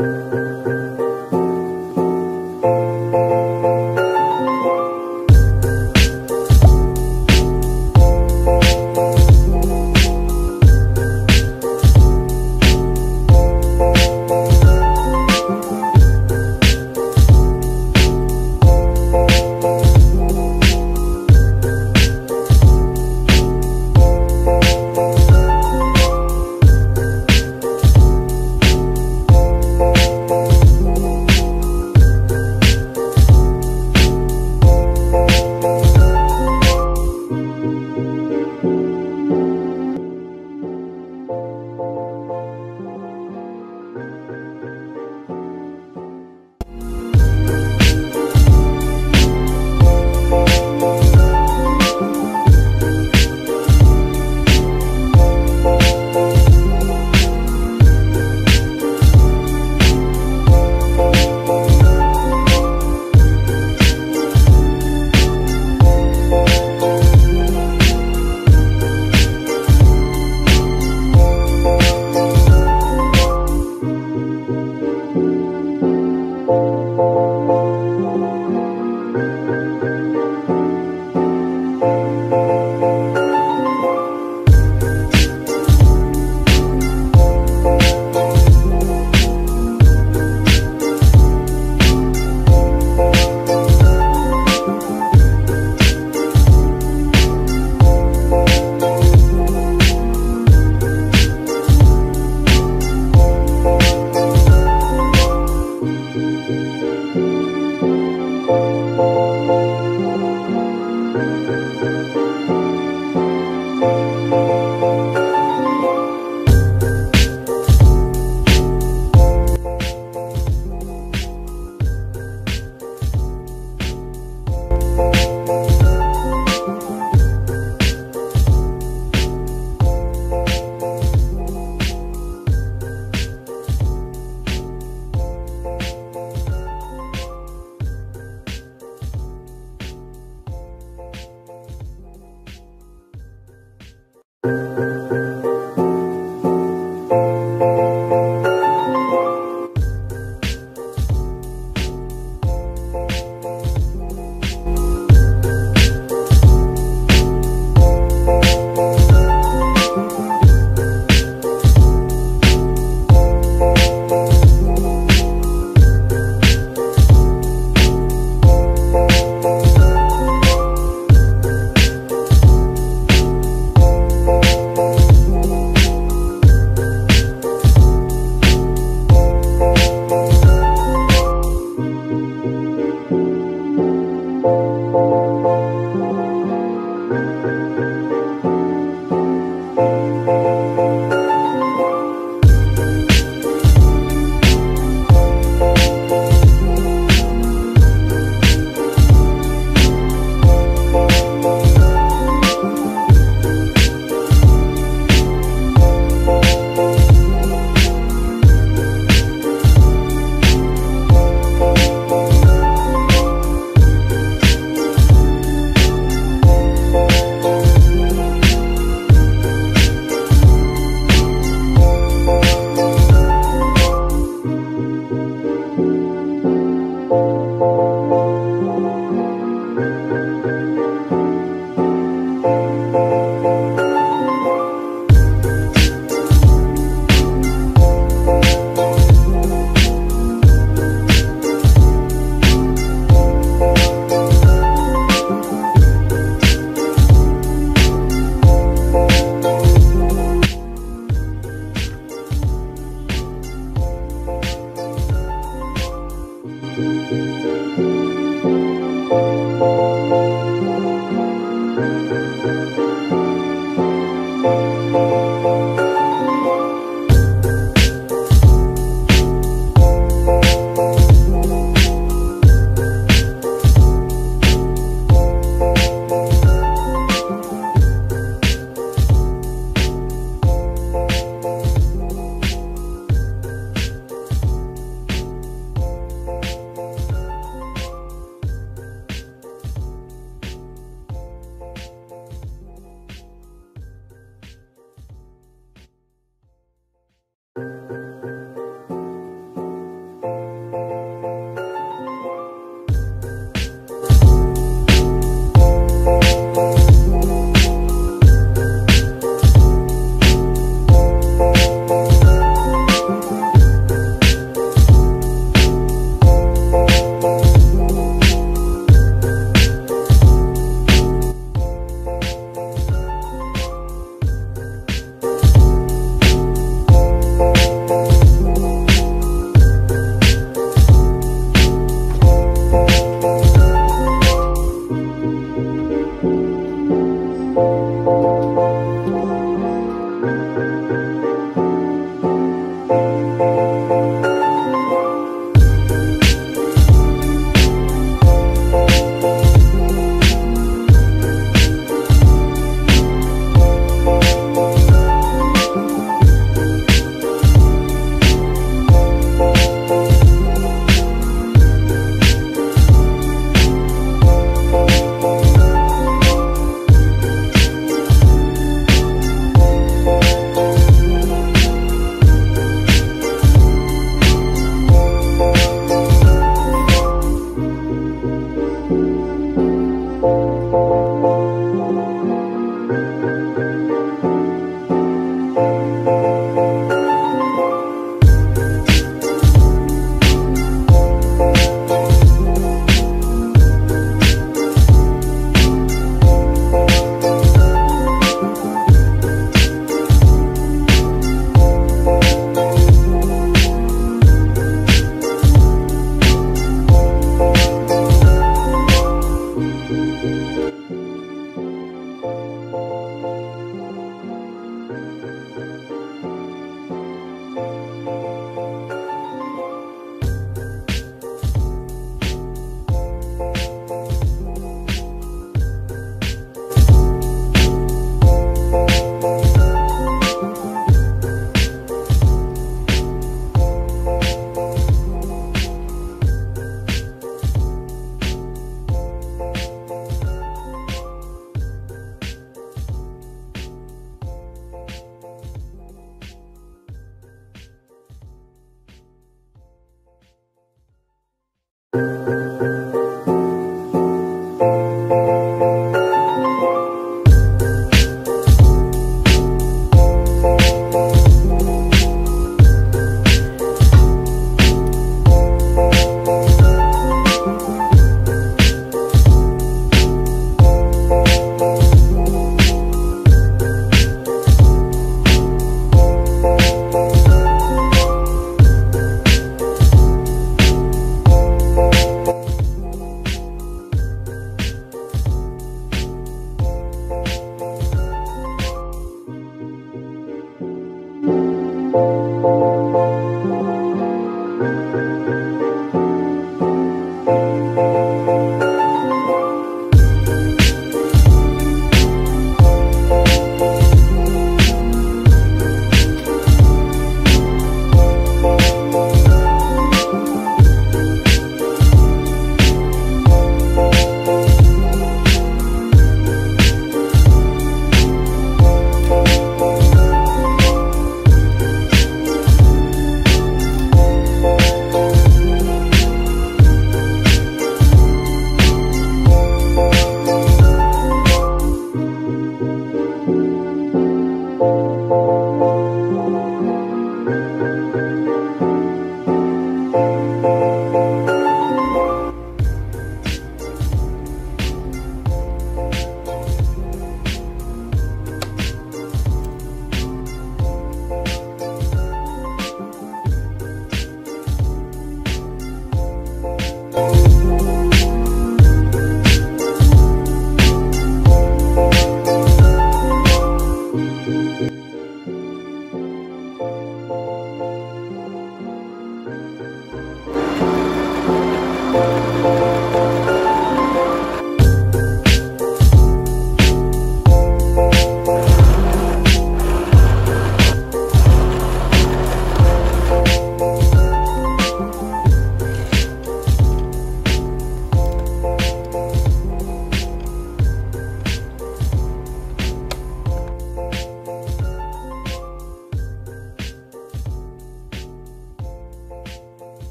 Música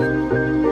Música